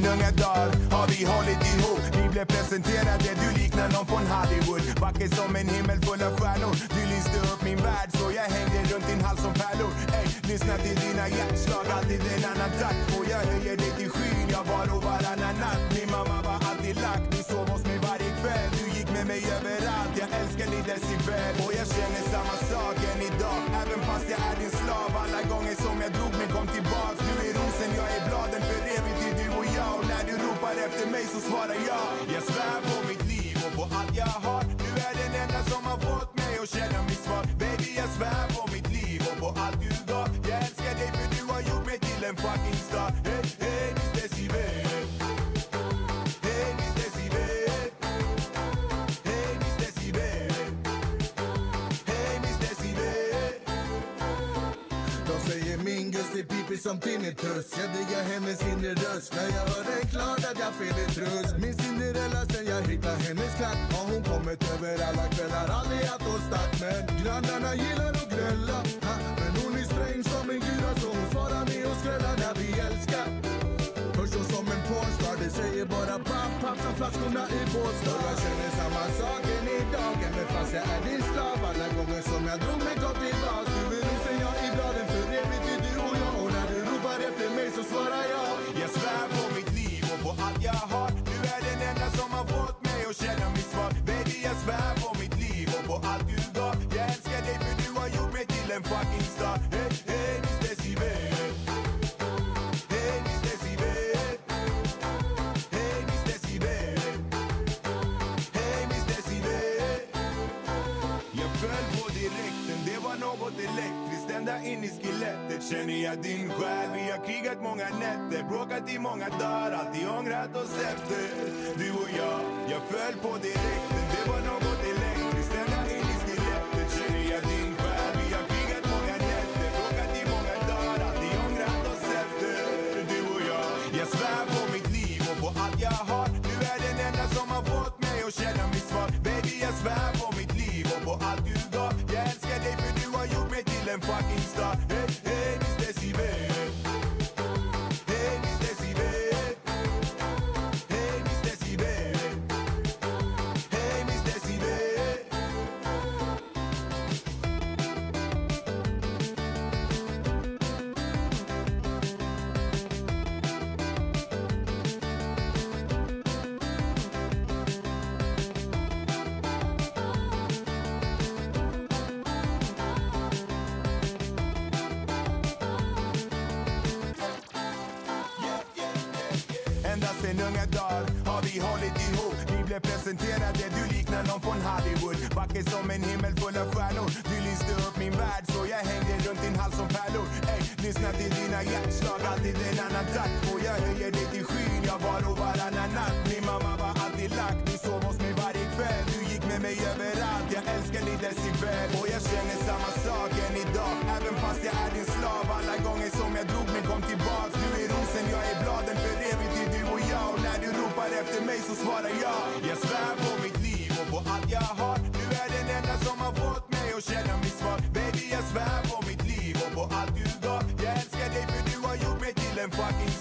Sen unga dar har vi hållit ihop? Vi blev presenterade, du liknar någon från Hollywood. Vacker som en himmel full av stjärnor. Du lyste upp min värld så jag hängde runt din hals som pärlor. Ey, lyssna till dina hjärtslag, alltid en annan takt. Och jag höjer dig till skyn, jag var och varannan natt. Min mamma var alltid lack, du sov hos mig varje kväll. Du gick med mig överallt, jag älskar dig decibel. Och jag känner samma sak än idag. Även fast jag är din ropar efter mig så svarar jag. Jag svär på mitt liv och på allt jag har. Du är den enda som har fått mig att känna mig svag Baby jag svär på mitt liv och på allt du gav. Jag älskar dig för du har gjort mig till en fucking star. Min pipi är pipig som tinnitus. Jag diggar hennes inre röst. När jag hör den klart att jag finner tröst. Min Cinderella sen jag hittar hennes klack Har hon kommit över alla kvällar. Aldrig haft hon start Men grannarna gillar att grälla ha, Men hon är sträng som en gura Så hon svarar med att skrälla när vi älskar. Hörs hon som en pornstar? Det säger bara papp, papp som flaskorna i Båstad Jag känner samma sak än idag men fast jag är din slav. Alla gånger som jag drog mig kom tillbaks ända in i skelettet Känner jag din själ, vi har krigat många nätter Bråkat i många dagar, alltid ångrat oss efter. Du och jag, jag föll på direkten. Det var något elektriskt. Ända in i skelettet Känner jag din själ, vi har krigat många nätter Bråkat i många dagar, alltid ångrat oss efter. Du och jag, jag svär på mitt liv och på allt jag har. Du är den enda som har fått mig att känna på allt du gav Jag älskar dig för du har gjort mig till en fucking star Hey, hey, Miss Decibel sen unga dagar har vi hållit ihop. Vi blev presenterade, du liknar någon från Hollywood. Vacker som en himmel full av stjärnor. Du lyste upp min värld så jag hängde runt din hals som pärlor. Ey, lyssna till dina hjärtslag, alltid en annan takt. Och jag höjer dig till skyn, jag var och varannan svarar jag. Jag svär på mitt liv och på allt jag har. Du är den enda som har fått mig att känna mig svag Baby jag svär på mitt liv och på allt du gav Jag älskar dig för du har gjort mig till en fucking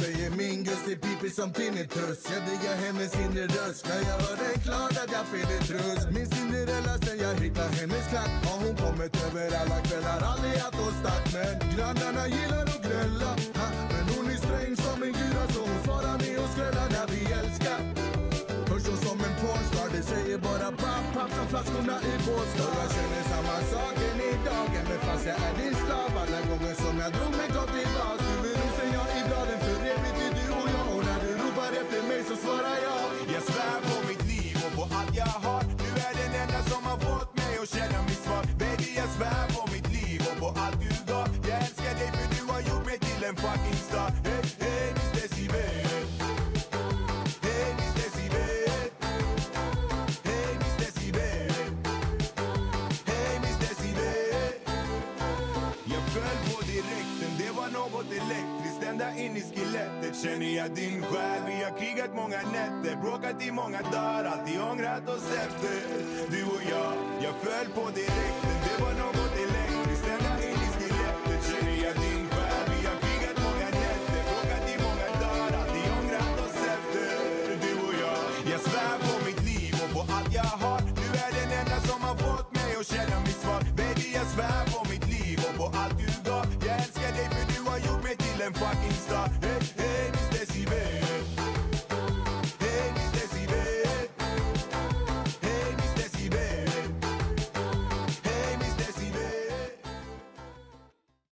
säger min till Pippi som tinnitus Jag diggar hennes inre röst När jag hör den klart att jag finner trust Min Cinderella sen jag hittar hennes klack. Har hon kommit över alla kvällar? Aldrig haft hon stack Men grannarna gillar att gnälla. Ha, Men hon är sträng som en gura Så hon svarar med och skrälla när vi älskar. Hörs hon som en pornstar? Det säger bara papp, papp som flaskorna i Båstad Och jag känner samma sak än i dagen. Men fast jag är din slav Alla gånger som jag drog mig kom tillbaks så svarar jag. Jag svär på mitt liv och på allt jag har. Du är den enda som har fått mig att känna mig svag Baby jag svär på mitt liv och på allt du gav. Jag älskar dig för du har gjort mig till en fucking star. Trist ända in i skelettet känner jag din själ. Vi har krigat många nätter, bråkat i många dagar. Alltid ångrat oss efter Du och jag, jag föll på direkten Det var något elektriskt. Ända in i skelettet känner jag din själ. Vi har krigat många nätter, bråkat i många dagar. Alltid ångrat oss efter Du och jag. Jag svär på mitt liv och på allt jag har. Du är den enda som har fått mig att känna mig fucking star hey, hey.